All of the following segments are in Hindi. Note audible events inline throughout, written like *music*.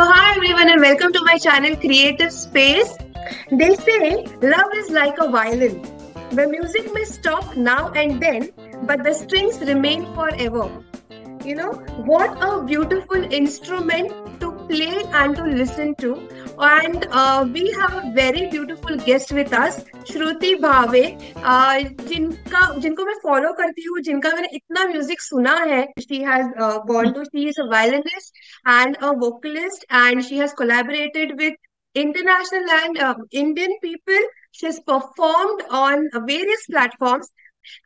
So, hi everyone, and welcome to my channel Creative Space. They say love is like a violin. The music may stop now and then, but the strings remain forever. You know, what a beautiful instrument play and to listen to. And uh, we have a very beautiful guest with us, Shruti Bhave, uh, जिनका जिनको मैं फॉलो करती हूँ जिनका मैंने इतना म्यूजिक सुना है she has gone to she is a violinist and a vocalist and she has collaborated with international and uh, Indian people. She's performed on various platforms.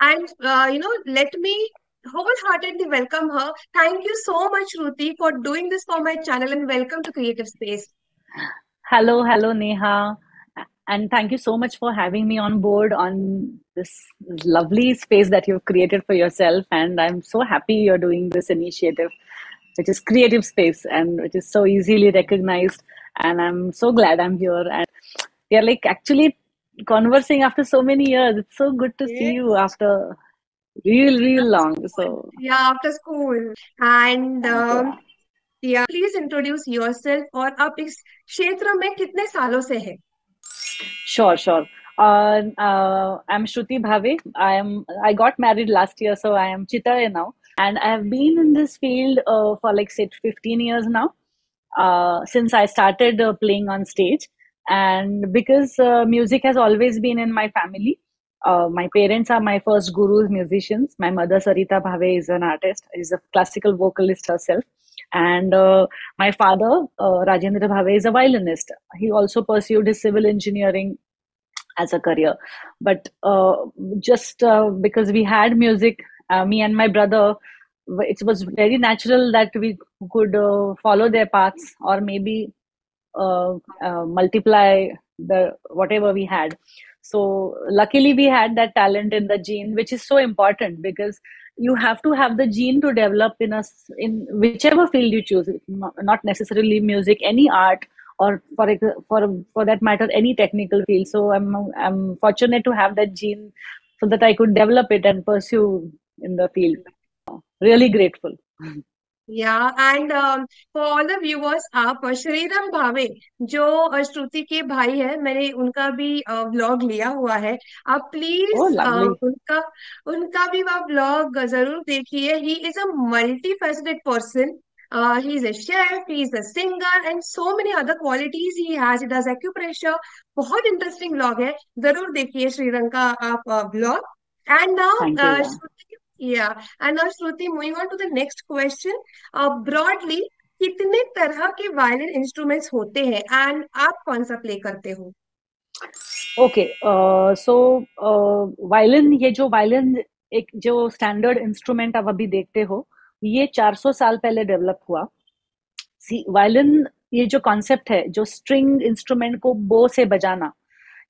And, uh, you know, let me wholeheartedly welcome her. Thank you so much, Ruti, for doing this for my channel and welcome to Creative Space. Hello, hello, Neha. And thank you so much for having me on board on this lovely space that you've created for yourself. And I'm so happy you're doing this initiative, which is Creative Space and which is so easily recognized. And I'm so glad I'm here. And we are like actually conversing after so many years. It's so good to see you after real, real long. So, Yeah, after school. And um, yeah, please introduce yourself और आप इस क्षेत्र में कितने सालों से हैं? Sure, sure. Uh, uh, I'm Shruti Bhave. I am. I got married last year, so I am Chitare now, and I have been in this field uh, for like say 15 years now. Uh, since I started uh, playing on stage, and because uh, music has always been in my family. uh, my parents are my first gurus, musicians. My mother, Sarita Bhave, is an artist. is a classical vocalist herself. And uh, my father, uh, Rajendra Bhave, is a violinist. He also pursued his civil engineering as a career. But uh, just uh, because we had music, uh, me and my brother, it was very natural that we could follow their paths or maybe multiply the whatever we had. So luckily we had that talent in the gene, which is so important because you have to have the gene to develop in us in whichever field you choose, not necessarily music, any art, or for for for that matter, any technical field. So I'm I'm fortunate to have that gene so that I could develop it and pursue in the field. Really grateful. *laughs* And um, for all the viewers, आप श्रीराम भावे जो श्रुति के भाई है मैंने उनका भी व्लॉग लिया हुआ है। आप Oh, प्लीज़ lovely. उनका उनका भी आप व्लॉग ज़रूर देखिए। He is a multi faceted person he is a chef he is a singer and so many other qualities he has he does acupressure बहुत इंटरेस्टिंग व्लॉग है। ज़रूर देखिए श्रीरंग का आप vlog and. Now Yeah. and now Shruti, moving on to the next question. Uh, broadly, कितने तरह के वायलिन इंस्ट्रूमेंट्स होते हैं एंड आप कौन सा प्ले करते हो ओके सो वायलिन ये जो वायलिन एक जो स्टैंडर्ड इंस्ट्रूमेंट आप अभी देखते हो ये 400 साल पहले डेवलप हुआ सी वायलिन ये जो कॉन्सेप्ट है जो स्ट्रिंग इंस्ट्रूमेंट को बो से बजाना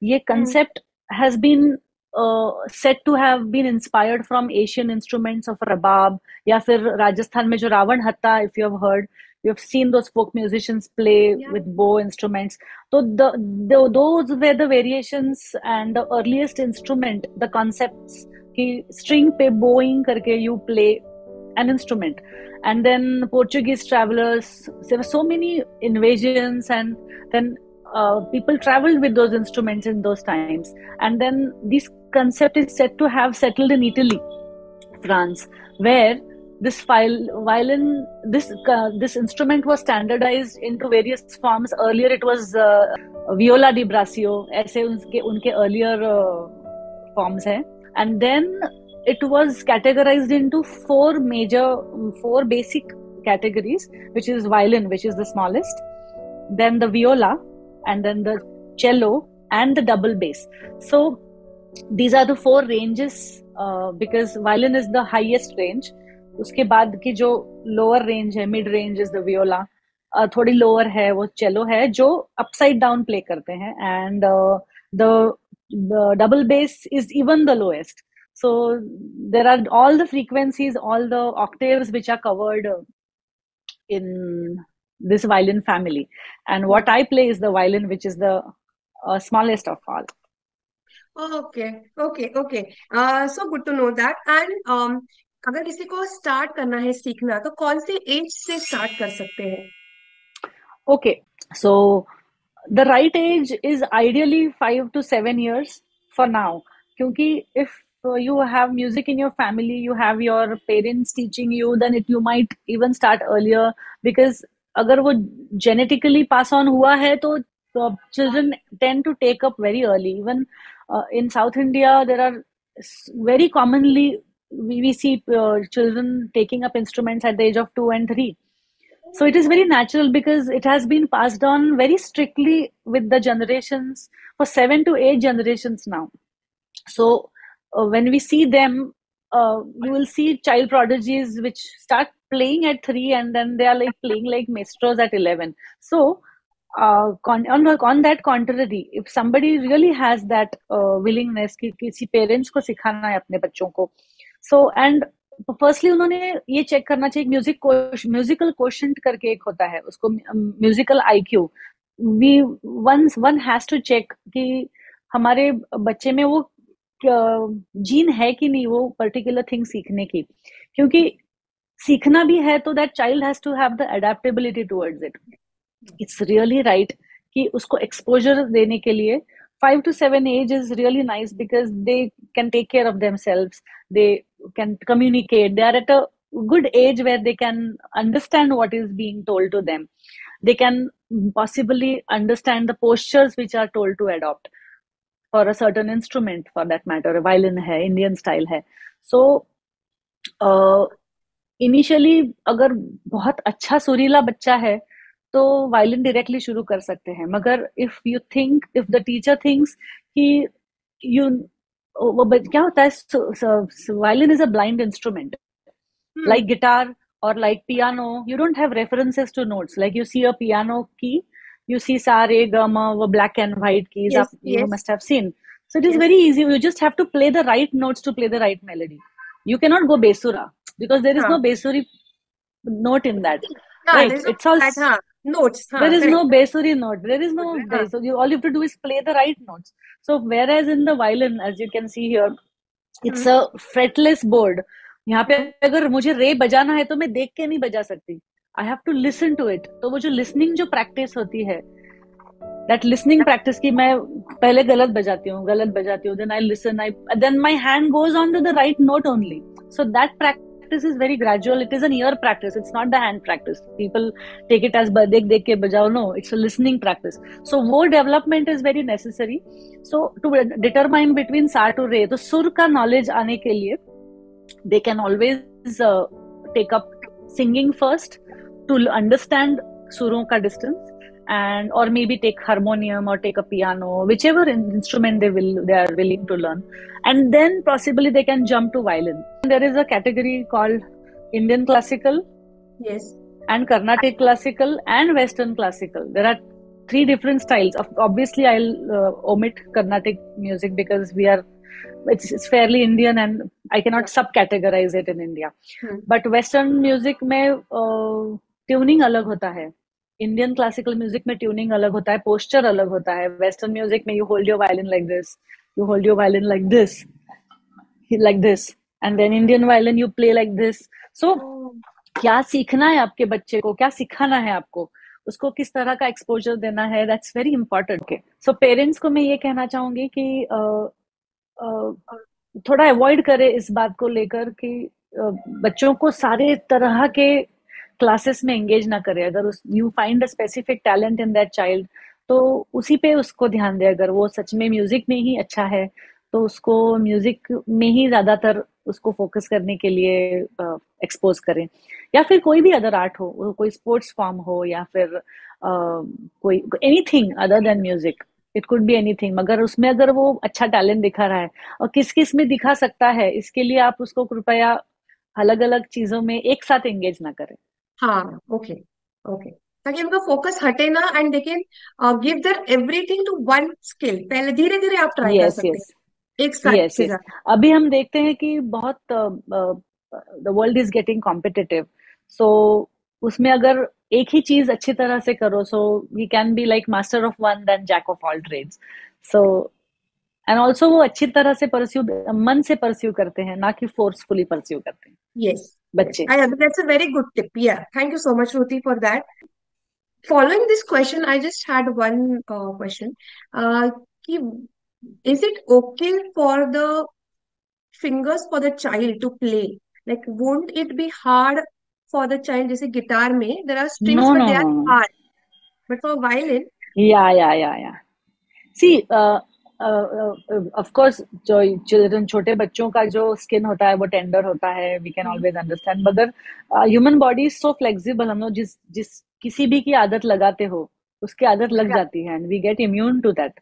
ये concept has been Set to have been inspired from Asian instruments of rabab या फिर राजस्थान में जो Ravanahatha if you have heard you have seen those folk musicians play Yeah. with bow instruments so the, the those were the variations and the earliest instrument the concepts ki string pe bowing karke you play an instrument and then portuguese travelers there were so many invasions and then uh, people traveled with those instruments in those times and then this concept is said to have settled in italy france where this file, violin this uh, this instrument was standardized into various forms earlier it was uh, viola di braccio ऐसे उनके उनके earlier uh, forms हैं and then it was categorized into four major four basic categories which is violin which is the smallest then the viola and then the cello and the double bass so these are the four ranges uh, because violin is the highest range उसके बाद की जो लोअर रेंज है mid range is the viola थोड़ी लोअर है वो चेलो है जो अपसाइड डाउन प्ले करते हैं and the double bass is even the lowest so there are all the frequencies all the octaves which are covered uh, in this violin family and what i play is the violin which is the uh, smallest of all okay okay okay so good to know that and अगर किसी को स्टार्ट करना है सीखना तो कौन से एज से स्टार्ट कर सकते हैं Okay, so the right age is ideally five to seven years for now. Because if uh, you have music in your family, you have your parents teaching you, then it you might even start earlier. Because अगर वो genetically pass on हुआ है तो uh, children tend to take up very early. Even uh, in South India, there are very commonly we, we see uh, children taking up instruments at the age of two and three so it is very natural because it has been passed on very strictly with the generations for seven to eight generations now so uh, when we see them uh, you will see child prodigies which start playing at three and then they are like playing like maestros at 11 so uh, on, on that contrary if somebody really has that uh, willingness कि किसी parents को सिखाना है अपने बच्चों को so and फर्स्टली उन्होंने ये चेक करना चाहिए म्यूज़िक म्यूजिकल क्वेश्चन करके एक होता है उसको musical IQ we one one has to check कि हमारे बच्चे में वो जीन है कि नहीं वो पर्टिकुलर थिंग सीखने की क्योंकि सीखना भी है तो that child has to have the adaptability towards it it's really right कि उसको एक्सपोजर देने के लिए five to seven age is really nice because they can take care of themselves they can communicate they are at a good age where they can understand what is being told to them they can possibly understand the postures which are told to adopt for a certain instrument for that matter violin है इंडियन स्टाइल है सो इनिशियली अगर बहुत अच्छा सुरीला बच्चा है तो वायलिन डायरेक्टली शुरू कर सकते हैं। मगर if you think if the teacher thinks कि यू वो क्या होता है? Violin is a blind instrument like guitar और like piano you don't have references to notes like you see a piano की यू सी सारे गम वो black and white keys must have seen so it is very easy you just have to play the right notes to play the right melody you can not go बेसुरा because there is no besuri note in that right it's all that, huh? Notes. There is no basuri note there is no Huh. so you, all you have to do is play the right notes so whereas in the violin as you can see here it's a fretless board यहाँ पे अगर मुझे रे बजाना है तो मैं देख के नहीं बजा सकती I have to listen to it तो वो जो लिसनिंग जो प्रैक्टिस होती है दैट लिसनिंग प्रैक्टिस की मैं पहले गलत बजाती हूँ गलत बजाती हूँ then I listen I then my hand goes on to the right note only so that practice is very gradual it is an ear practice it's not the hand practice people take it as देख देख के बजाओ no it's a listening practice so वो development is very necessary so to determine between sa to re तो सुर का नॉलेज आने के लिए they can always uh, take up singing first to understand suron ka distance. and or maybe take harmonium or take a piano whichever instrument they will they are willing to learn. And then possibly they can jump to violin. There is a category called indian classical yes. and carnatic classical and western classical. There are three different styles. Obviously i'll uh, omit carnatic music because we are it's, it's, fairly indian and i cannot sub categorize it in india. Hmm. but western music may uh, tuning alag hota hai. Indian classical music में ट्यूनिंग अलग होता है पोस्चर अलग होता है। वेस्टर्न म्यूज़िक में you hold your violin like this you hold your violin like this this and then indian violin you play like this so Oh. क्या सीखना है आपके बच्चे को? क्या सिखाना है आपको? उसको किस तरह का एक्सपोजर देना है? That's very important okay so parents को मैं ये कहना चाहूँगी कि अ, अ, थोड़ा अवॉइड करे इस बात को लेकर कि अ, बच्चों को सारे तरह के क्लासेस में एंगेज ना करे अगर उस you find a specific talent in that child तो उसी पे उसको ध्यान दे अगर वो सच में म्यूज़िक में ही अच्छा है तो उसको म्यूज़िक में ही ज़्यादातर उसको फोकस करने के लिए एक्सपोज करें। या फिर कोई भी अदर आर्ट हो कोई स्पोर्ट्स फॉर्म हो या फिर अ, कोई anything other than music it could be anything मगर उसमें अगर वो अच्छा टैलेंट दिखा रहा है और किस किसमें दिखा सकता है इसके लिए आप उसको कृपया अलग अलग चीज़ों में एक साथ एंगेज ना करें। हाँ ओके ओके ताकि उनका फोकस हटे ना and they can give their everything to one skill पहले धीरे धीरे आप ट्राई कर यस सकते यस हैं। एक साथ यस के यस अभी हम देखते हैं कि बहुत the world is getting competitive so उसमें अगर एक ही चीज़ अच्छी तरह से करो so you can be like master of one then jack of all trades so and also वो अच्छी तरह से परस्यू मन से परस्यू करते हैं ना कि फोर्सफुली परस्यू करते हैं। Yes yes. बच्चे I that's a very good tip yeah thank you so much Ruti for that following this question, I just had one uh, question. Uh, कि is it okay for the fingers for the child to play? Like, won't it be hard for the child? जैसे गिटार में there are strings, No, but no, they no, are no. hard. But for violin, Yeah, yeah, yeah, yeah. See, uh, uh, uh, of course, जो चिल्ड्रन छोटे बच्चों का जो स्किन होता है वो टेंडर होता है वी कैन ऑलवेज अंडरस्टैंड मगर human body is so flexible हम लोग जिस जिस किसी भी की आदत लगाते हो उसकी आदत लग yeah. जाती है and we get immune to that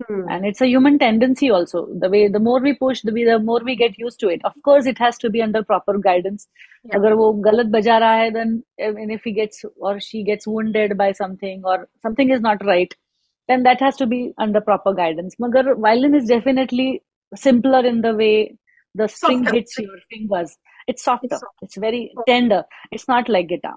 Hmm. and it's a human tendency also the way the more we push the, the more we get used to it of course it has to be under proper guidance Yeah. अगर वो गलत बजा रहा है then I if he gets or she gets wounded by something or something is not right then that has to be under proper guidance मगर violin is definitely simpler in the way the string Softer. hits your fingers it's softer It's soft. it's very Okay. tender it's not like guitar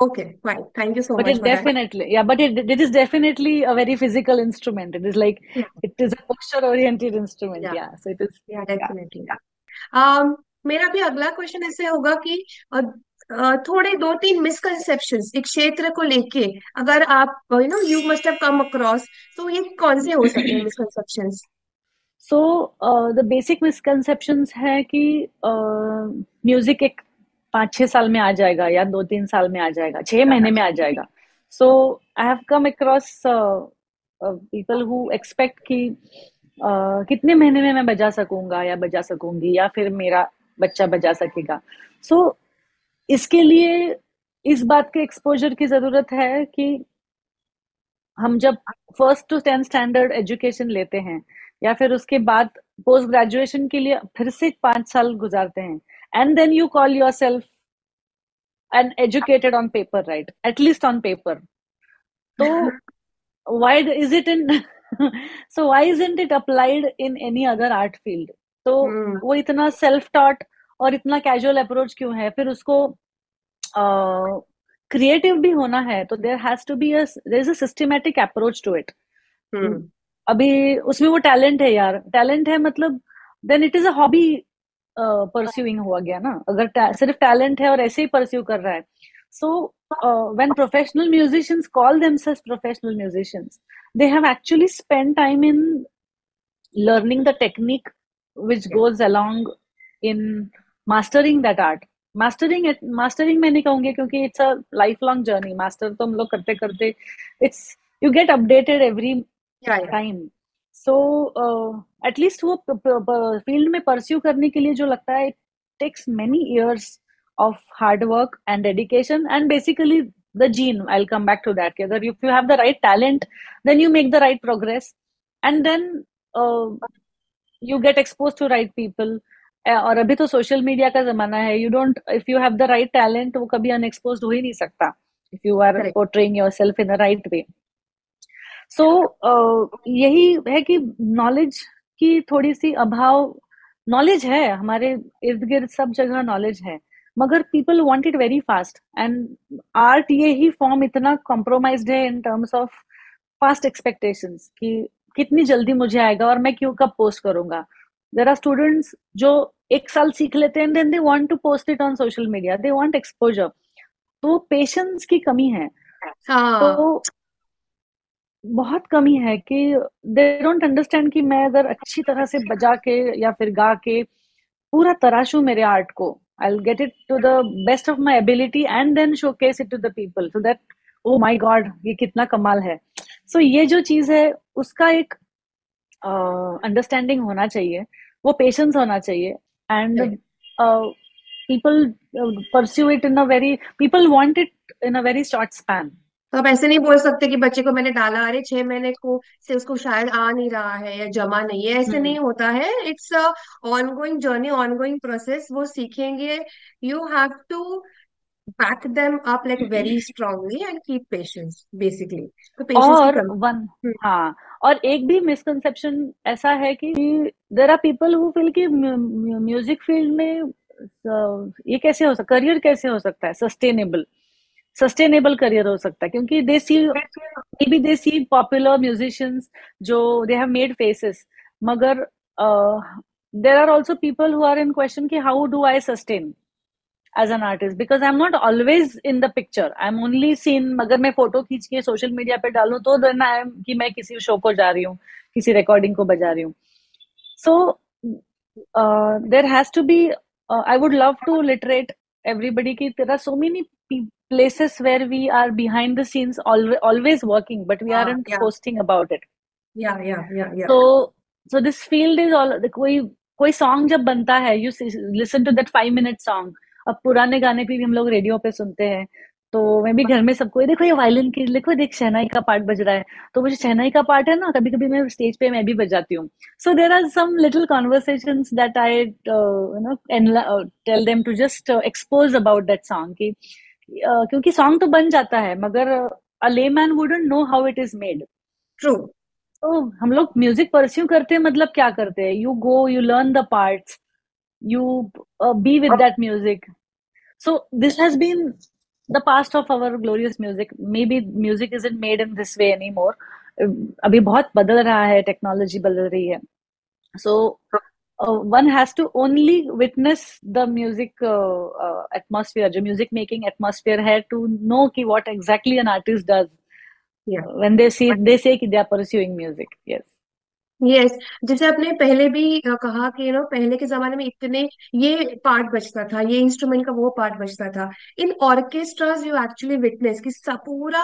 Okay, fine. Thank you so but much it for that. definitely yeah but it it is definitely a very physical instrument it is like Yeah. it is a posture oriented instrument Yeah. yeah so it is Yeah, yeah definitely. Um, मेरा भी अगला क्वेश्चन ऐसे होगा कि अ, अ, थोड़े दो तीन मिसकंसेप्शंस एक क्षेत्र को लेके अगर आप you know you must have come across तो ये कौन से हो सकते हैं *coughs* misconceptions so uh, the basic misconceptions है कि म्यूज़िक uh, एक पाँच छह साल में आ जाएगा या दो तीन साल में आ जाएगा छह महीने में आ जाएगा। So I have come across people who expect कि uh, कितने महीने में मैं बजा सकूँगा या बजा सकूँगी या फिर मेरा बच्चा बजा सकेगा। सो so, इसके लिए इस बात के एक्सपोजर की ज़रूरत है कि हम जब first to tenth standard education लेते हैं या फिर उसके बाद पोस्ट ग्रेजुएशन के लिए फिर से पाँच साल गुजारते हैं and then you call yourself and educated on paper right at least on paper तो why is it in so why isn't it applied in any other art field तो हम्म वो इतना सेल्फ टॉट और इतना कैजुअल अप्रोच क्यों है? फिर उसको क्रिएटिव uh, भी होना है तो there has to be there is a systematic approach to it अभी उसमें वो टैलेंट है यार। टैलेंट है मतलब then it is a hobby pursuing हुआ गया ना। अगर ta- सिर्फ़ टैलेंट है और ऐसे ही परस्यू कर रहा है। So when professional musicians call themselves professional musicians they have actually spend time in learning the technique which Yeah. goes along in mastering that art mastering mastering मैं नहीं कहूँगी क्योंकि it's a lifelong journey. Master तो हम लोग करते करते it's you get updated every या या टाइम सो एटलीस्ट वो फ़ील्ड में परस्यू करने के लिए जो लगता है it takes many years of hard work and dedication and basically the gene I come back to that कि अगर if you have the right talent then you make the right progress and then you get exposed to right people और अभी तो सोशल मीडिया का जमाना है। You don't if you have the right talent वो कभी अनएक्सपोज हो ही नहीं सकता। If you are portraying yourself in the right way so यही है कि नॉलेज की थोड़ी सी अभाव नॉलेज है। हमारे इर्द गिर्द सब जगह नॉलेज है। मगर people want it very fast and art ये ही फॉर्म इतना कॉम्प्रोमाइज है in terms of fast expectations कि कितनी जल्दी मुझे आएगा और मैं क्यों कब पोस्ट करूँगा। देर आर स्टूडेंट्स जो एक साल सीख लेते हैं then they want to post it on social media they want exposure तो पेशेंस की कमी है। हाँ। तो बहुत कमी है कि दे डोंट अंडरस्टैंड कि मैं अगर अच्छी तरह से बजा के या फिर गा के पूरा तराशू मेरे आर्ट को I will get it to the best of my ability and then showcase it to the people so that oh my God ये कितना कमाल है। सो so, ये जो चीज़ है उसका एक अंडरस्टैंडिंग uh, होना चाहिए। वो पेशेंस होना चाहिए. And people pursue it in a very people want it in a very short span तो आप ऐसे नहीं बोल सकते कि बच्चे को मैंने डाला अरे छह महीने को से उसको शायद आ नहीं रहा है या जमा नहीं है. ऐसे नहीं होता है. It's a ongoing journey ongoing process वो सीखेंगे. You have to back them up like very strongly and keep patience basically. तो patience और वन हम्म, हाँ और एक भी मिसकंसेप्शन ऐसा है कि there are people who feel कि म्यूज़िक फ़ील्ड में ये कैसे हो सकता करियर कैसे हो सकता है? सस्टेनेबल सस्टेनेबल करियर हो सकता है, क्योंकि they see maybe they see popular musicians जो दे हैव मेड फेसेस मगर there are also people who are in question कि how do I sustain as an artist because I am not always in the picture I am only seen अगर मैं फ़ोटो खींच के सोशल मीडिया पे डालू तो देन आई एम कि मैं किसी शो को जा रही हूँ किसी रिकॉर्डिंग को बजा रही हूँ so there has to be I would love to literate everybody ki there are so many places where we are behind the scenes always working but we aren't yeah. posting about it. Yeah yeah yeah yeah. So so this field is all कोई कोई सॉन्ग जब बनता है you listen to that five minute song अब पुराने गाने भी हम लोग रेडियो पे सुनते हैं तो मैं भी घर में सबको देखो ये वायलिन की देखो देख शहनाई का पार्ट बज रहा है। तो मुझे शहनाई का पार्ट है ना कभी कभी मैं स्टेज पे मैं भी बजाती हूँ। So there are some little conversation that I you know tell them to just expose about that song की क्योंकि सॉन्ग तो बन जाता है मगर a layman wouldn't know how it is made true तो हम लोग म्यूज़िक परस्यू करते हैं मतलब क्या करते हैं? You go you learn the part you be with that music so this has been the past of our glorious music maybe music isn't made in this way anymore अभी बहुत बदल रहा है टेक्नोलॉजी बदल रही है सो one has to only witness the music uh, uh, atmosphere the music making atmosphere है to know ki what exactly an artist does yeah. when they see they say कि they are pursuing music yes yes जैसे आपने पहले भी कहा कि यू नो पहले के जमाने में इतने ये पार्ट बजता था, ये इंस्ट्रूमेंट का वो पार्ट बजता था। In orchestras you actually witness कि पूरा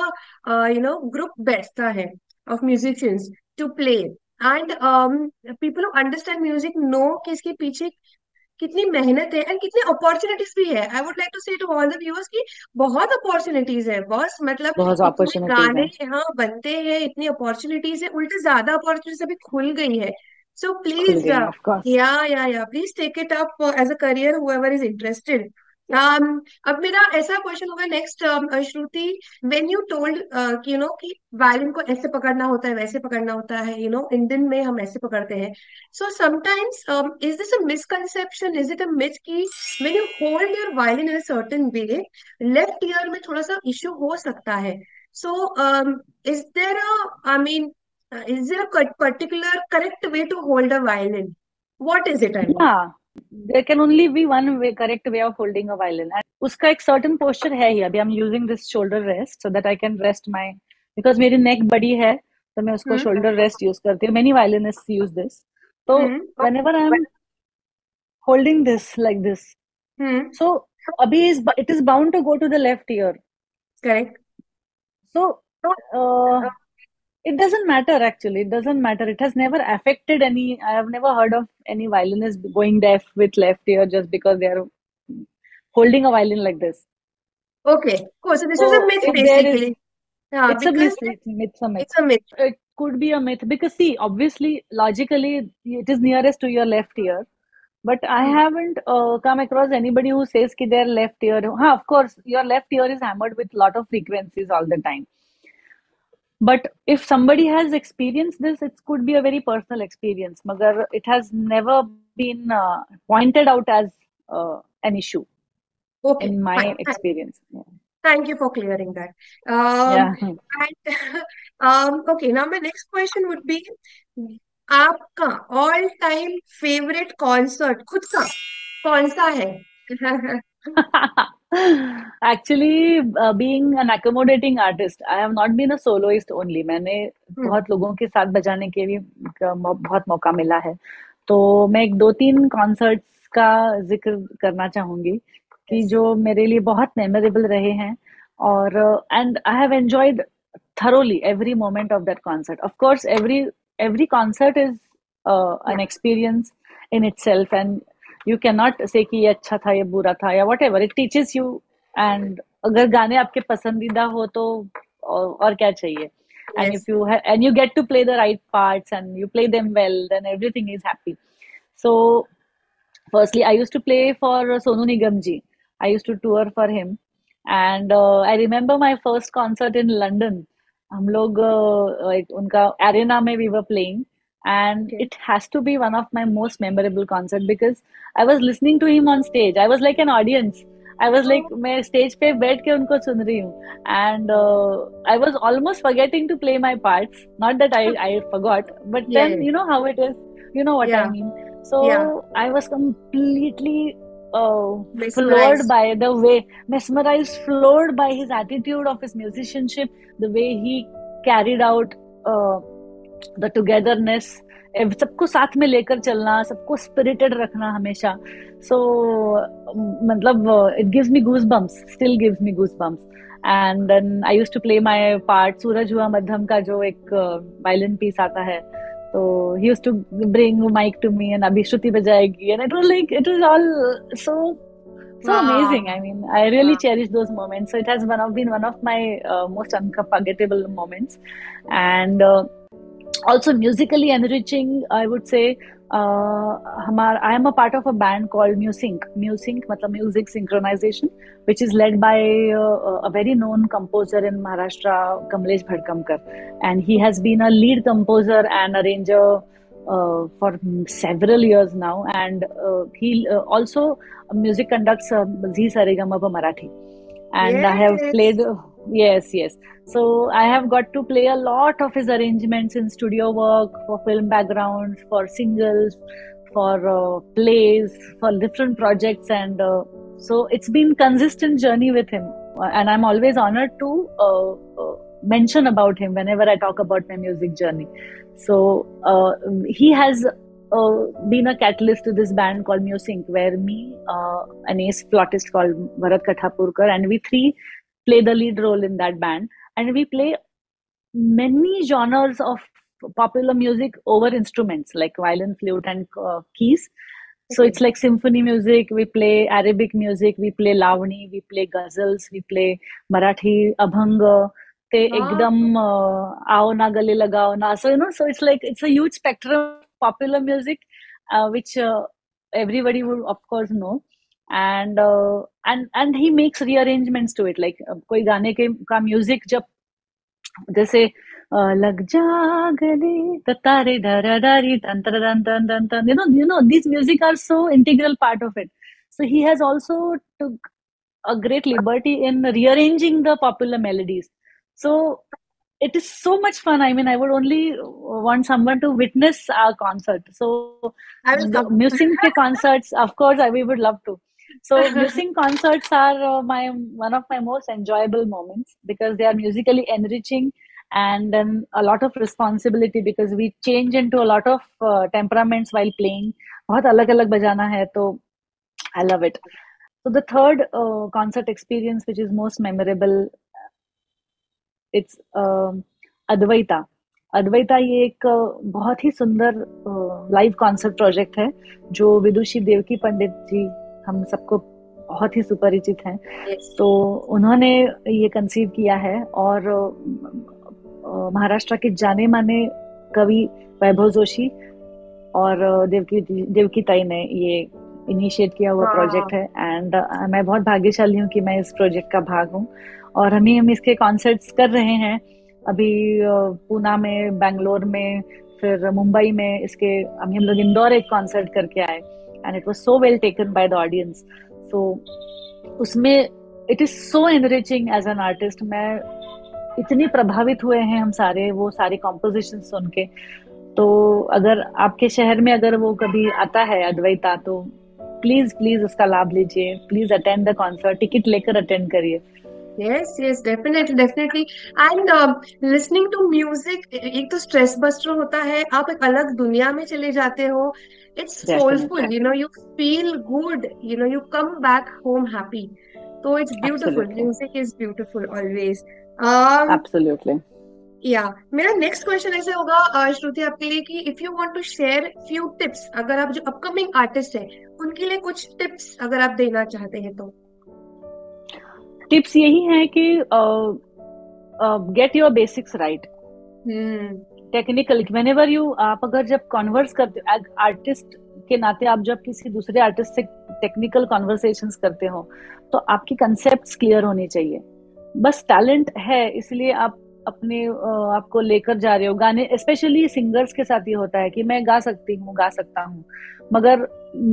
यू नो ग्रुप बैठता है of musicians to play and people understand music no कि इसके पीछे कितनी मेहनत है एंड कितनी अपॉर्चुनिटीज़ भी है। I would like to say to all the viewers की बहुत अपॉर्चुनिटीज़ है। बस मतलब बहुत गाने यहाँ बनते हैं इतनी अपॉर्चुनिटीज़ है। उल्टे ज़्यादा अपॉर्चुनिटीज़ अभी खुल गई है। सो प्लीज़ या या या please take it up as a career whoever is interested um, अब मेरा ऐसा क्वेश्चन होगा next Shruti when you told कि यू नो कि वायलिन को ऐसे पकड़ना होता है वैसे पकड़ना होता है यू नो इंडियन में हम ऐसे पकड़ते हैं। So sometimes is this a is it a कि when you hold your violin in a way left ear में थोड़ा सा इश्यू हो सकता है। So is there a I mean there a particular correct way to hold a violin? What is it I mean? There can only be one way correct way of holding उसका एक सर्टन पोस्टर है ही। अभी I am using this shoulder rest so that I can rest my because मेरी नेक बड़ी है तो मैं उसको शोल्डर रेस्ट यूज़ करती हूँ। मेनी वायलिन यूज़ दिस तो whenever I am holding this like this so अभी it is bound to go to the left ear correct so it doesn't matter actually. It doesn't matter. It has never affected any i have never heard of any violinist going deaf with left ear just because they are holding a violin like this. Okay cool. So this so is a myth basically. yeah, it's a myth it's, it's a myth. it's a myth. It could be a myth because see obviously logically it is nearest to your left ear. But i hmm. haven't uh, come across anybody who says ki their left ear huh, of course your left ear is hammered with lot of frequencies all the time but if somebody has experienced this it could be a very personal experience magar it has never been uh, pointed out as uh, an issue okay, in my fine. experience yeah. thank you for clearing that um, yeah. and, *laughs* um, okay now my next question would be आपका ऑल टाइम फेवरेट कॉन्सर्ट खुद का कौन सा है *laughs* actually being an accommodating artist I have not been a soloist only मैंने hmm. बहुत लोगों के साथ बजाने के लिए बहुत मौका मिला है। तो मैं एक दो तीन कॉन्सर्ट्स का ज़िक्र करना चाहूँगी कि जो मेरे लिए बहुत मेमोरेबल रहे हैं और and I have enjoyed thoroughly every moment of that concert. Of course every every concert is uh, an experience in itself and you can not say कि ये अच्छा था ये बुरा था या whatever it teaches you and अगर गाने आपके पसंदीदा हो तो और, और क्या चाहिए and yes. if you ha- and you get to play the right parts and you play them well then everything is happy so firstly i used to play for sonu nigam ji i used to tour for him and uh, i remember my first concert in london हम लोग uh, उनका एरेना में we were playing and okay. it has to be one of my most memorable concert because I was listening to him on stage. I was like an audience. I was like मैं stage पे बैठ के उनको सुन रही हूँ and uh, I was almost forgetting to play my parts. Not that I I *laughs* forgot, but yeah, then yeah. you know how it is. You know what yeah. I mean. So I was completely uh, floored by the way, mesmerized, floored by his attitude of his musicianship, the way he carried out uh, the togetherness, सबको साथ में लेकर चलना सबको स्पिरिटेड रखना हमेशा। सो so, मतलब it gives me goose bumps still gives me goose bumps and then I use to play my part सूरज हुआ मध्यम का जो एक वायलिन uh, पीस आता है तो ही use to bring mic to me and अभी Shruti बजाएगी and it was like it was all so so wow. amazing. I mean i really wow. cherish those moments. So it has one of been one of my uh, most unforgettable moments. And uh, also musically enriching i would say uh, I am a part of a band called Musync. Musync, matlab music synchronization, which is led by uh, a very known composer in Maharashtra, Kamlesh Bhadkamkar, and he has been a lead composer and arranger uh, for several years now. And uh, he uh, also music conducts uh, Zee Saregama Marathi, and yes. I have played yes yes. So i have got to play a lot of his arrangements in studio work for film backgrounds for singles for uh, plays for different projects and uh, so it's been consistent journey with him. And i'm always honored to uh, uh mention about him whenever i talk about my music journey. So uh, he has uh, been a catalyst to this band called Musync, where me, an ace flautist called Bharat Kathapurkar, and we three play the lead role in that band. And we play many genres of popular music over instruments like violin flute and uh, keys. So it's like symphony music we play arabic music we play lavani we play ghazals we play marathi abhang te ekdam uh, aao na gale lagao na. So you know so it's like it's a huge spectrum of popular music uh, which uh, everybody would of course know and and and he makes rearrangements to it like कोई गाने के का म्यूजिक जब जैसे uh, लग जा गले तारे दारी तन तन तन तन तन you know you know this music are so integral part of it so he has also took a great liberty in rearranging the popular melodies so it is so much fun i mean i would only want someone to witness our concert so the music concerts of course I, we would love to So Musync concerts are uh, my one of my most enjoyable moments because they are musically enriching and then a lot of responsibility because we change into a lot of uh, temperaments while playing बहुत अलग अलग बजाना है तो I love it. So the third uh, concert experience which is most memorable it's uh, Advaita. Advaita ये एक बहुत ही सुंदर लाइव कॉन्सर्ट प्रोजेक्ट है जो विदुषी देवकी पंडित जी हम सबको बहुत ही सुपरिचित हैं yes. तो उन्होंने ये कंसीव किया है और महाराष्ट्र के जाने माने कवि वैभव जोशी और देवकी देवकी ताई ने ये इनिशिएट किया हुआ प्रोजेक्ट हाँ। है एंड uh, मैं बहुत भाग्यशाली हूँ कि मैं इस प्रोजेक्ट का भाग हूँ और हम ही हम इसके कॉन्सर्ट्स कर रहे हैं अभी पूना में बैंगलोर में फिर मुंबई में इसके अभी हम लोग इंदौर एक कॉन्सर्ट करके आए and it was so well taken by the audience. So, उसमें it is so enriching as an artist मैं इतनी प्रभावित हुए हैं हम सारे, वो सारे कॉम्पोजिशन सुन के। तो अगर आपके शहर में अगर वो कभी आता है अद्वैता तो प्लीज़ प्लीज़ उसका लाभ लीजिए। Please attend the concert ticket लेकर अटेंड करिए। Yes yes definitely definitely and uh, listening to music एक तो स्ट्रेस बस्टर होता है आप एक अलग दुनिया में चले जाते हो it's soulful you know you feel good you know you come back home happy so it's beautiful Absolutely. music is beautiful always um, Absolutely. या मेरा नेक्स्ट क्वेश्चन ऐसे होगा श्रुति आपके लिए कि if you want to share few tips अगर आप जो अपकमिंग आर्टिस्ट हैं उनके लिए कुछ टिप्स अगर आप देना चाहते हैं तो टिप्स यही है कि get your basics right technical whenever you आप अगर जब कॉन्वर्स करते आर्टिस्ट के नाते आप जब किसी दूसरे आर्टिस्ट से टेक्निकल कॉन्वर्सेशन करते हो तो आपकी कंसेप्ट क्लियर होनी चाहिए। बस टैलेंट है इसलिए आप अपने आपको लेकर जा रहे हो। गाने स्पेशली सिंगर्स के साथ ये होता है कि मैं गा सकती हूँ गा सकता हूँ। मगर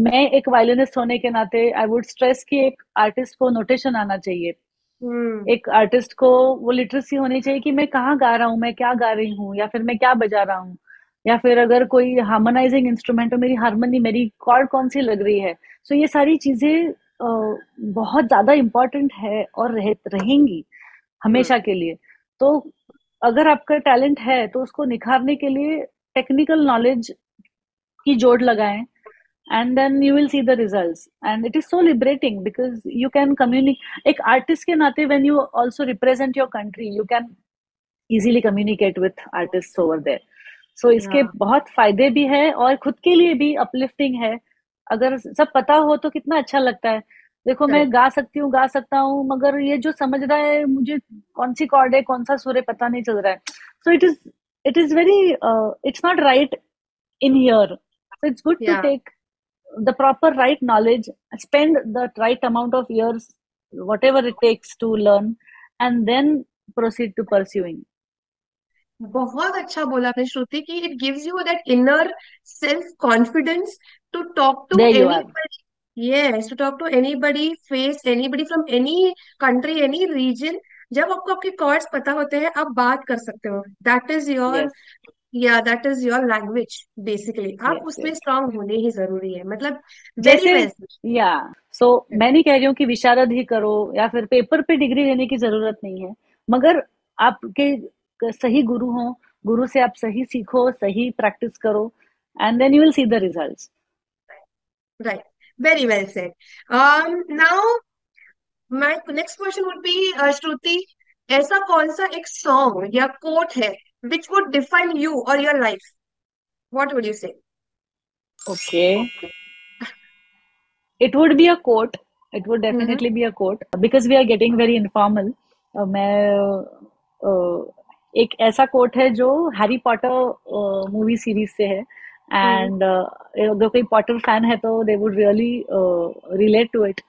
मैं एक वायलिनिस्ट होने के नाते आई वुड स्ट्रेस कि एक आर्टिस्ट को नोटेशन आना चाहिए। हम्म। एक आर्टिस्ट को वो लिटरेसी होनी चाहिए कि मैं कहाँ गा रहा हूँ मैं क्या गा रही हूँ या फिर मैं क्या बजा रहा हूँ या फिर अगर कोई हार्मोनाइजिंग इंस्ट्रूमेंट हो मेरी हारमोनी मेरी कॉर्ड कौन सी लग रही है सो so, ये सारी चीज़ें बहुत ज़्यादा इम्पोर्टेंट है और रह, रहेंगी हमेशा hmm. के लिए तो अगर आपका टैलेंट है तो उसको निखारने के लिए टेक्निकल नॉलेज की जोड़ लगाएँ and then you will see the results and it is so liberating because you can communicate एक artist के नाते when you also represent your country you can easily communicate with artists over there so इसके. बहुत फ़ायदे भी है और खुद के लिए भी uplifting है अगर सब पता हो तो कितना अच्छा लगता है देखो मैं गा सकती हूँ गा सकता हूँ मगर ये जो समझ रहा है मुझे कौन सी कॉर्ड है कौन सा सुर है पता नहीं चल रहा है so it is it is very it's not right in here so it's good to take the proper right knowledge spend the right amount of years whatever it takes to learn and then proceed to pursuing. बहुत अच्छा बोला आपने श्रुति कि it gives you that inner self confidence to talk to anybody yes to talk to anybody face anybody from any country any region जब आपको आपके कॉर्ड्स पता होते हैं आप बात कर सकते हो. दैट इज़ योर या that is your language basically आप उसमें स्ट्रांग होने ही ज़रूरी है मतलब जैसे या सो मैं नहीं कह रही हूँ कि विशारद ही करो या फिर पेपर पे डिग्री लेने की ज़रूरत नहीं है। मगर आपके सही गुरु हो गुरु से आप सही सीखो सही प्रैक्टिस करो and then you will see the results right very well. Um, now, my next question would be, uh, ऐसा कौन सा एक सॉन्ग या कोट है which would define you or your life? What would you say? Okay. It would be a quote. It would definitely mm-hmm. be a quote because we are getting very informal. Uh, मैं uh, एक ऐसा कोट है जो हैरी पॉटर मूवी सीरीज़ से है एंड hmm. uh, अगर कोई पॉटर फ़ैन है तो they would really relate to it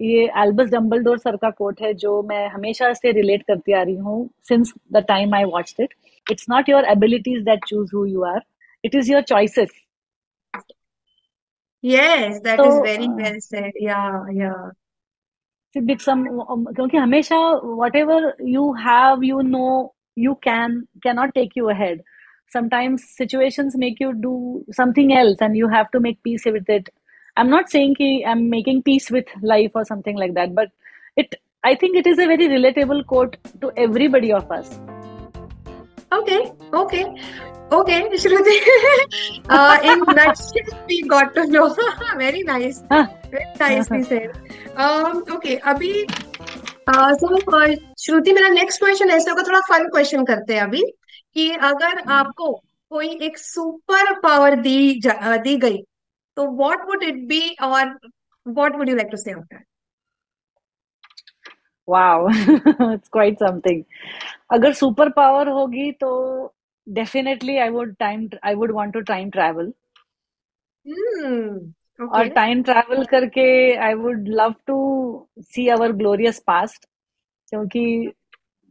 ये एल्बस डम्बलडोर सर का कोट है जो मैं हमेशा से रिलेट करती आ रही हूँ since the time I watch it it's not your abilities that choose who you are it is your choices yes that so, is very well said yeah yeah big some क्योंकि हमेशा whatever you have you know you can cannot take you ahead sometimes situations make you do something else and you have to make peace with it i'm not saying ki i'm making peace with life or something like that but it i think it is a very relatable quote to everybody of us Okay okay okay Shruti in we got to know very nice very nice okay अभी uh, सो श्रुति uh, मेरा नेक्स्ट क्वेश्चन ऐसे होगा थोड़ा फन क्वेश्चन करते हैं अभी कि अगर आपको कोई एक सुपर पावर दी uh, दी गई तो व्हाट वुड इट बी और what would you like to say out wow it's quite something अगर सुपर पावर होगी तो definitely I would time I would want to time travel और टाइम ट्रैवल करके I would love to see our glorious past क्योंकि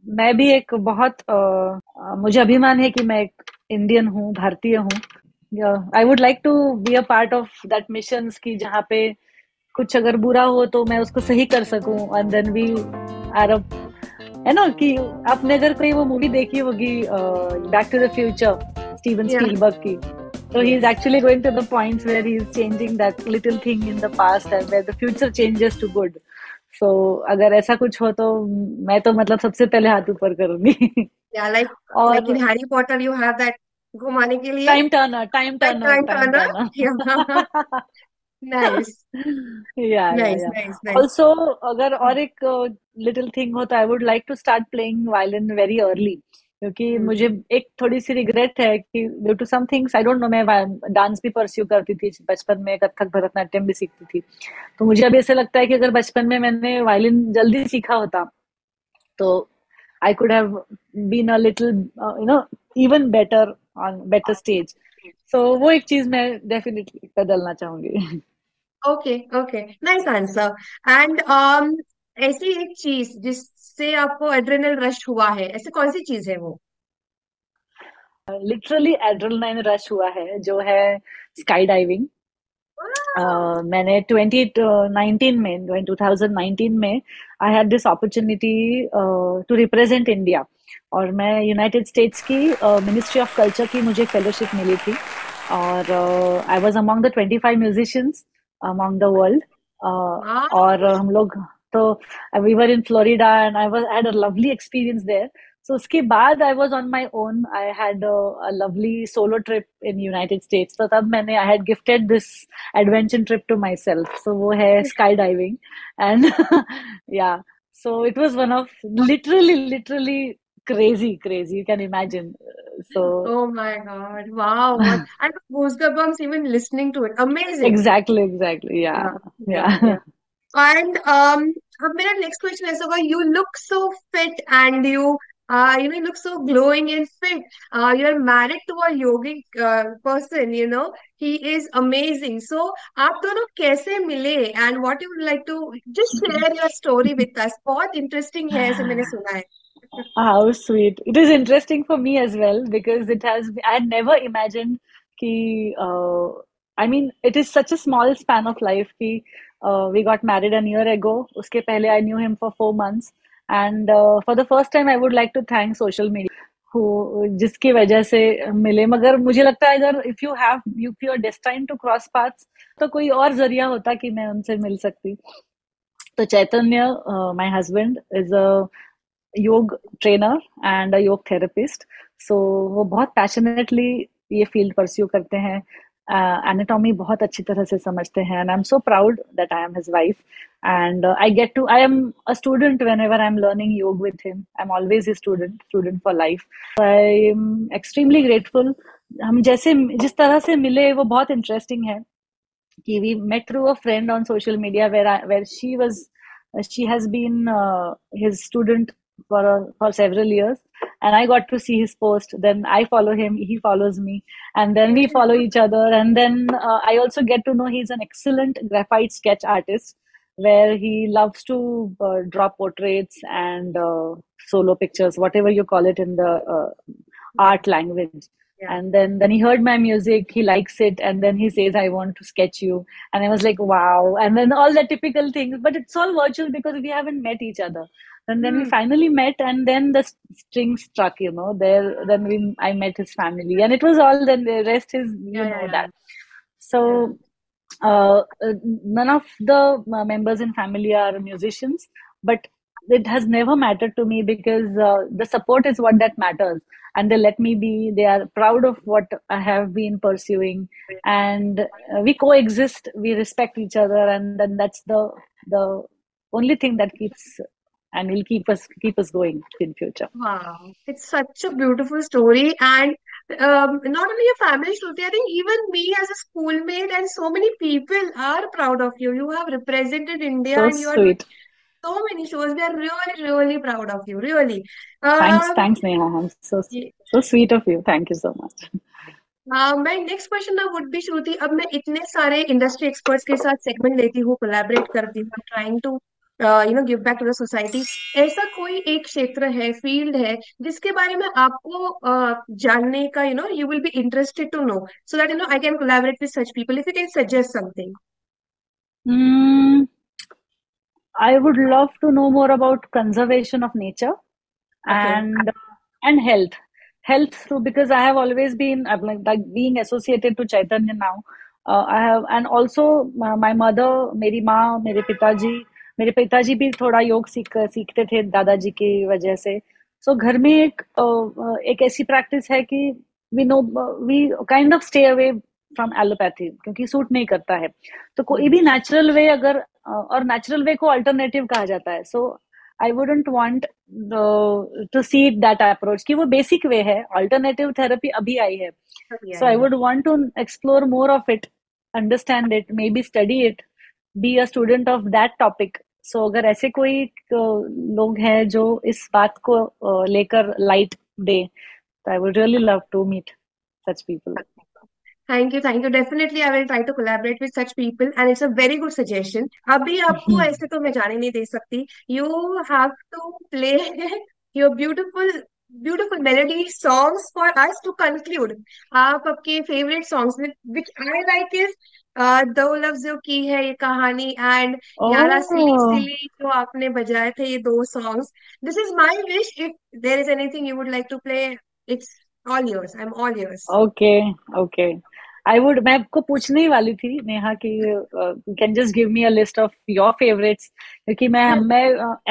मैं भी एक बहुत मुझे अभिमान है कि मैं एक इंडियन हूँ भारतीय हूँ. I would like to be a part of that mission की जहाँ पे कुछ अगर बुरा हो तो मैं उसको सही कर सकूँ एंड देन वी आर है ना कि आपने अगर कोई वो मूवी देखी होगी back to the future Steven Spielberg की So he's actually going to the points where he's changing that little thing in the past and where the future changes to good. So so, अगर ऐसा कुछ हो तो मैं तो मतलब सबसे पहले हाथ ऊपर करूँगी। या लाइक और like in Harry Potter you have that घुमाने के लिए। Time turner time turner time turner nice या नाइस नाइस आल्सो अगर और एक लिटिल थिंग हो तो I would like to start playing violin very early क्योंकि हम्म। मुझे एक थोड़ी सी रिग्रेट है कि due to some things I don't know मैं डांस भी परस्यू करती थी बचपन में कथक भरतनाट्यम भी सीखती थी। तो मुझे अभी ऐसा लगता है कि अगर बचपन में मैंने वायलिन जल्दी सीखा होता तो I could have been a little you know even better on better stage so वो एक चीज़ मैं डेफिनेटली बदलना चाहूँगी। *laughs* Okay okay nice answer and ऐसी एक चीज़ जिससे आपको एड्रेनल रश हुआ है ऐसी कौन सी चीज़ है वो? लिटरली एड्रेनलाइन रश हुआ है जो है स्काई डाइविंग Uh, मैंने 2019 में 2019 में I had this opportunity to represent India और मैं यूनाइटेड स्टेट्स की मिनिस्ट्री ऑफ़ कल्चर की मुझे फेलोशिप मिली थी. और I was among the 25 musicians among the world. Uh, और हम लोग तो we were in Florida and I was had a lovely experience there so उसके बाद I was on my own I had a lovely solo trip in United States तो तब मैंने I had gifted this adventure trip to myself so वो है स्काई डाइविंग एंड या so it was one of literally literally crazy crazy you can imagine so oh my god wow i got *laughs* goosebumps even listening to it amazing exactly exactly yeah yeah, yeah. yeah. *laughs* And um, my next question is about you look so fit and you uh, you know, you look so glowing and fit. Uh, you're married to a yogic uh, person, you know. He is amazing. So, आप दोनों कैसे मिले and what you would like to just *laughs* share your story with us. बहुत interesting है ऐसे मैंने सुना है. How sweet. It is interesting for me as well because it has, I had never imagined कि, uh, I mean, it is such a small span of life कि uh, we got married a year ago uske pehle i knew him for 4 months and uh, for the first time i would like to thank social media who जिसकी वजह से मिले मगर मुझे लगता है अगर if you have you you are destined to cross paths तो कोई और ज़रिया होता कि मैं उनसे मिल सकती तो Chaitanya my husband is a yoga trainer and a yoga therapist so वो बहुत पैशनेटली ये फ़ील्ड परस्यू करते हैं। एनाटॉमी uh, बहुत अच्छी तरह से समझते हैं and I am so proud that I am his wife and uh, i get to i am a student whenever i'm learning yoga with him. I'm always a student student for life. I'm extremely grateful. हम जैसे जिस तरह से मिले वो बहुत इंटरेस्टिंग है कि we met through a friend on social media where where she was has been uh, his student for for several years. And i got to see his post. Then i follow him. He follows me. And then we follow each other. And then uh, i also get to know he's an excellent graphite sketch artist where he loves to uh, draw portraits and uh, solo pictures whatever you call it in the uh, art language yeah. and then then he heard my music he likes it and then he says i want to sketch you and i was like wow and then all the typical things but it's all virtual because we haven't met each other and then mm. we hmm. finally met and then the string struck you know there then we i met his family and it was all then the rest is you yeah, know yeah. that so uh, uh, none of the uh, members in family are musicians but it has never mattered to me because uh, the support is what that matters and they let me be they are proud of what i have been pursuing and uh, we coexist we respect each other and then that's the the only thing that keeps and will keep us keep us going in future. Wow, it's such a beautiful story, and um, not only your family, Shruti, I think even me as a schoolmate and so many people are proud of you. You have represented India, so and you are so many shows. They are really, really proud of you. Really. Uh, thanks, um, thanks, Neha. I'm so so sweet of you. Thank you so much. My next question ना वुड बी श्रुति अब मैं इतने सारे इंडस्ट्री एक्सपर्ट्स के साथ सेगमेंट लेती हूँ कोलैबोरेट करती हूँ trying to you know give back to the society ऐसा कोई एक क्षेत्र है फ़ील्ड है जिसके बारे में आपको uh, जानने का you know you will be interested to know so that you know I can collaborate with such people if you can suggest something I would love to know more about conservation of nature okay. and and health. Health through because I have always been like, like being associated to Chaitanya now. Uh, I have and also my, my mother, मेरी माँ, मेरे पिताजी मेरे पिताजी भी थोड़ा योग सीख सीखते थे दादाजी की वजह से सो so, घर में एक एक ऐसी प्रैक्टिस है कि we know we kind of stay away from allopathy क्योंकि सूट नहीं करता है तो कोई भी नेचुरल वे अगर और नेचुरल वे को अल्टरनेटिव कहा जाता है। So I wouldn't want to see that approach कि वो बेसिक वे है। अल्टरनेटिव थेरेपी अभी आई है। So I would want to explore more of it understand it maybe study it be a student of that topic so अगर ऐसे कोई लोग हैं जो इस बात को लेकर लाइट दे तो I would really love to meet such people thank you thank you definitely I will try to collaborate with such people and it's a very good suggestion अभी आपको ऐसे तो मैं जाने नहीं दे सकती. You have to play your beautiful beautiful melody songs for us to conclude. आप आपके favorite songs which I like is दो लफ्जों की है ये कहानी एंड यारा सिली सिली जो आपने बजाए थे ये दो songs this is my wish if there is anything you would like to play it's all yours. I'm all yours. Okay okay. I would मैं आपको पूछने ही वाली थी नेहा कि can just give me a list of your favourites क्योंकि मैं मैं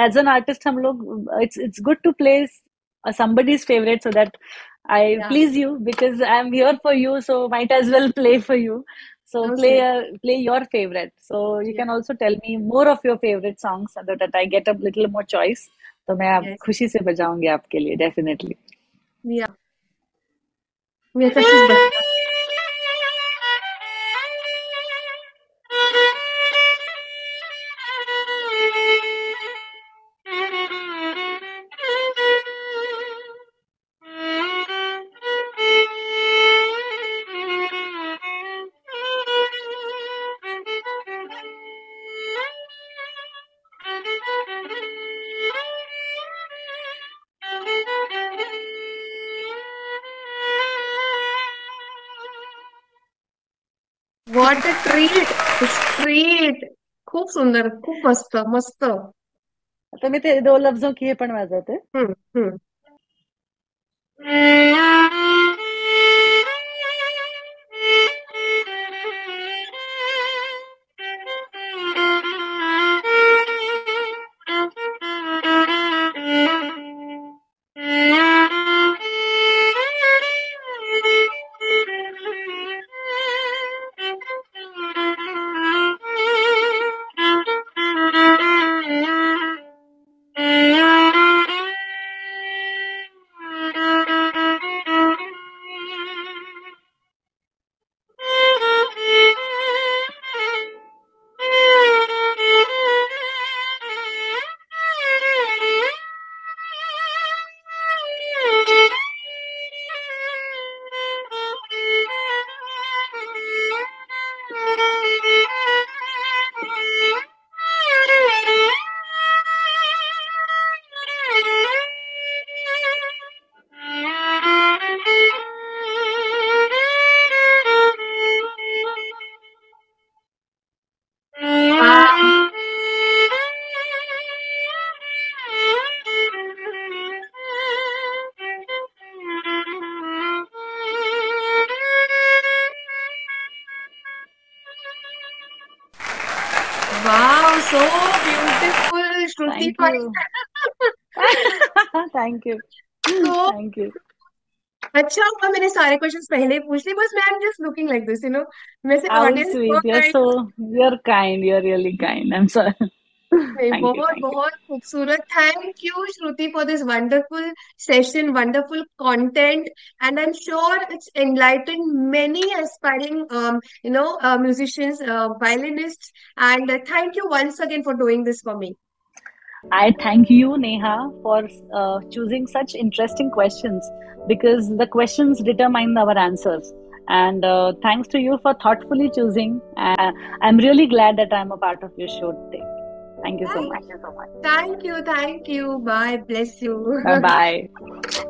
एज एन आर्टिस्ट हम लोग it's it's good to play somebody's favorite so that I yeah. please you because I'm here for you so might as well play for you so okay. play a, play your favorite so you yeah. can also tell me more of your favorite songs so that I get a little more choice तो मैं आप yes. खुशी से बजाऊँगी आपके लिए डेफिनेटली या मैं सुंदर खूप मस्त मस्त. आता मी ते दोन लफ्जों की पण वाजवते. So beautiful, Shruti. Thank you. *laughs* Thank you. So, अच्छा हुआ मैंने सारे क्वेश्चंस पहले ही पूछ लिए बस मैं am just looking like this you know मैं से audience you are so you are kind you are really kind I am sorry बहुत बहुत खूबसूरत thank you Shruti for this wonderful session wonderful content and I am sure it's enlighten many aspiring you know musicians violinists and uh, thank you once again for doing this for me I thank you, Neha, for uh, choosing such interesting questions because the questions determine our answers. And uh, thanks to you for thoughtfully choosing. Uh, I'm really glad that I'm a part of your show today. Thank you so much. Thank you. Thank you. Bye. Bless you. Bye bye. *laughs*